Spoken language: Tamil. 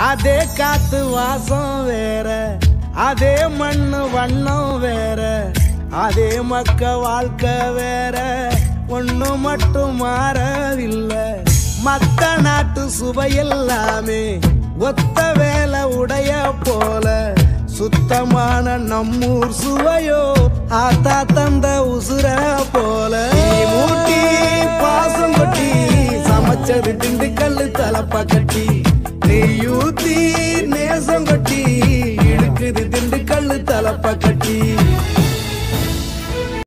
அதே காத்து வாசம் வேற அதே மண்ணு வண்ணம் வேற அதே மக்க வாழ்க்கை வேற. ஒண்ணு மட்டும் மாறவில்லை. மத்த நாட்டு சுவையெல்லாமே ஒத்த வேலை உடைய போல. சுத்தமான நம்மூர் சுவையோ ஆத்தா தந்த உசுர போல. மூட்டி பாசம் கொட்டி சமைச்சது கட்டி. கத்தி நேசம் கொட்டி இழுக்குது திண்டு கல்லு தலப்ப கட்டி.